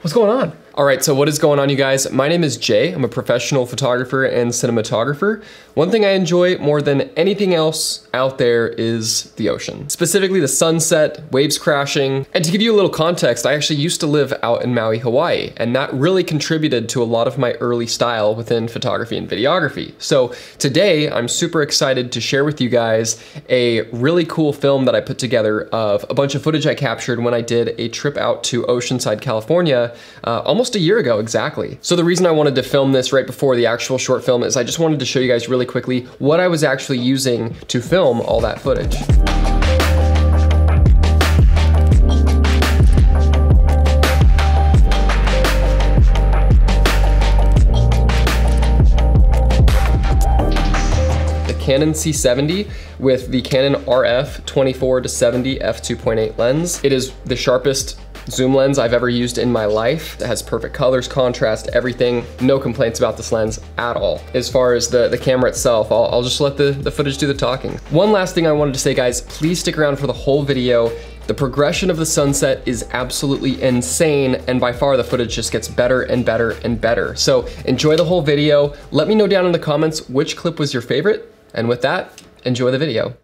What's going on? All right, so what is going on, you guys? My name is Jay. I'm a professional photographer and cinematographer. One thing I enjoy more than anything else out there is the ocean, specifically the sunset, waves crashing. And to give you a little context, I actually used to live out in Maui, Hawaii, and that really contributed to a lot of my early style within photography and videography. So today, I'm super excited to share with you guys a really cool film that I put together of a bunch of footage I captured when I did a trip out to Oceanside, California, uh, almost almost a year ago exactly. So the reason I wanted to film this right before the actual short film is I just wanted to show you guys really quickly what I was actually using to film all that footage. The Canon C70 with the Canon RF 24 to 70 f2.8 lens. It is the sharpest zoom lens I've ever used in my life. It has perfect colors, contrast, everything. No complaints about this lens at all. As far as the, the camera itself, I'll, I'll just let the, the footage do the talking. One last thing I wanted to say, guys, please stick around for the whole video. The progression of the sunset is absolutely insane, and by far the footage just gets better and better and better. So enjoy the whole video. Let me know down in the comments which clip was your favorite, and with that, enjoy the video.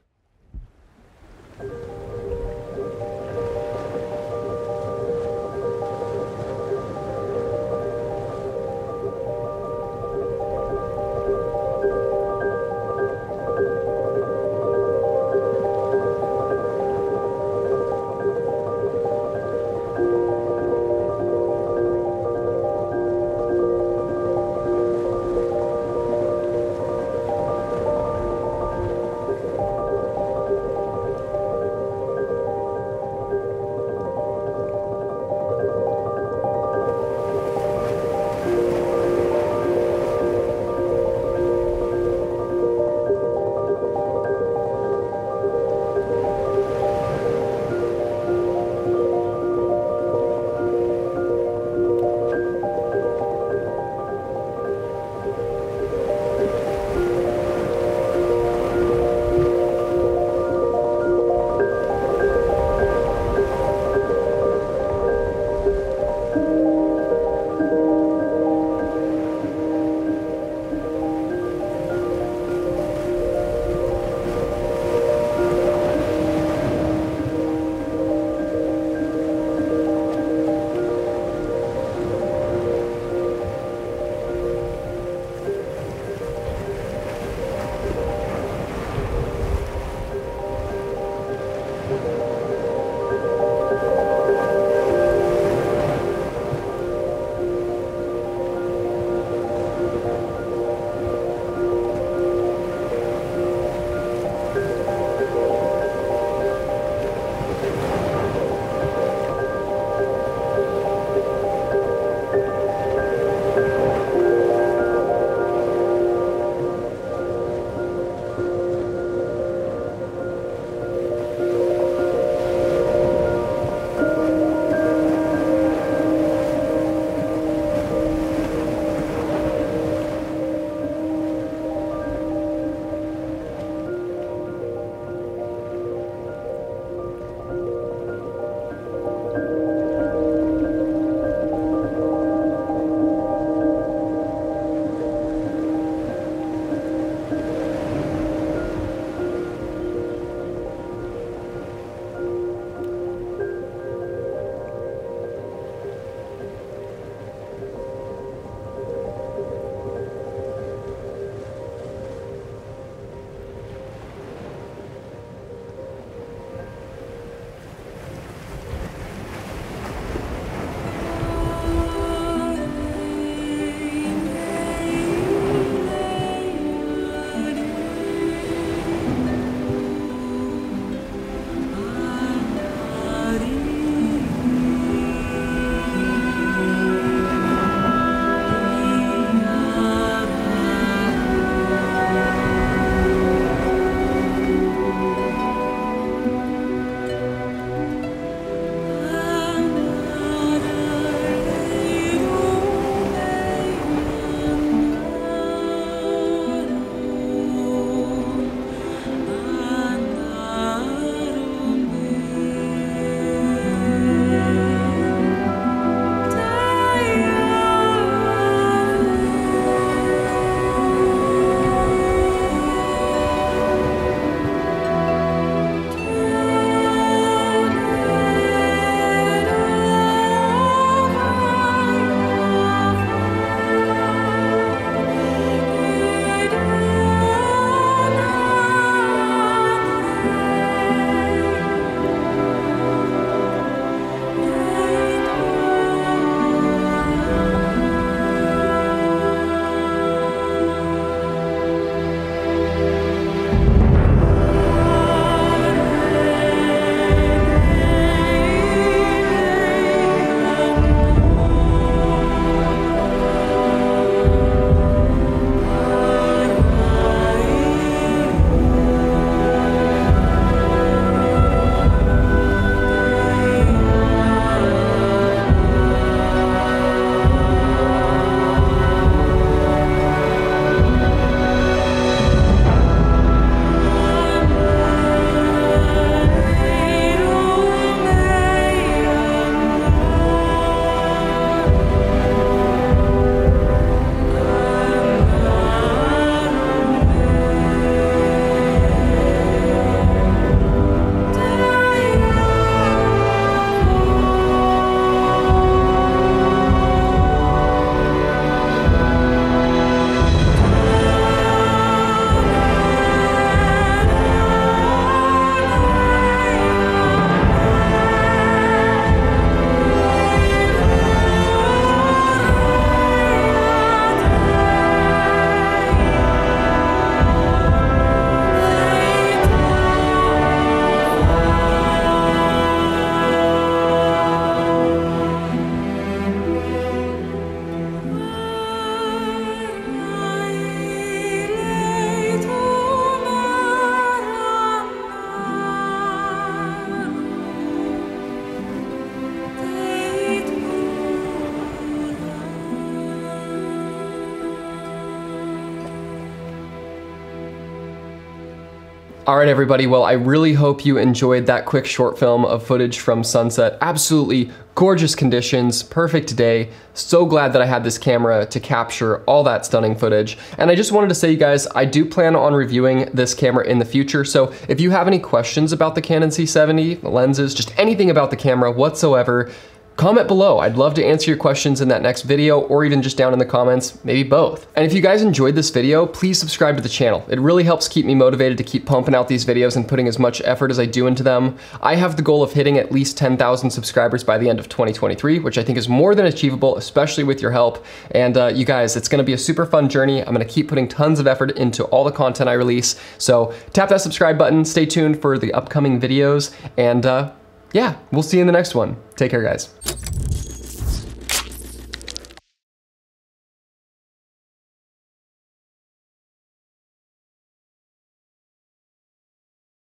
All right, everybody. Well, I really hope you enjoyed that quick short film of footage from sunset. Absolutely gorgeous conditions, perfect day. So glad that I had this camera to capture all that stunning footage. And I just wanted to say, you guys, I do plan on reviewing this camera in the future. So if you have any questions about the Canon C70, lenses, just anything about the camera whatsoever, Comment below, I'd love to answer your questions in that next video or even just down in the comments, maybe both. And if you guys enjoyed this video, please subscribe to the channel. It really helps keep me motivated to keep pumping out these videos and putting as much effort as I do into them. I have the goal of hitting at least 10,000 subscribers by the end of 2023, which I think is more than achievable, especially with your help. And uh, you guys, it's gonna be a super fun journey. I'm gonna keep putting tons of effort into all the content I release. So tap that subscribe button, stay tuned for the upcoming videos, and uh, yeah, we'll see you in the next one. Take care, guys.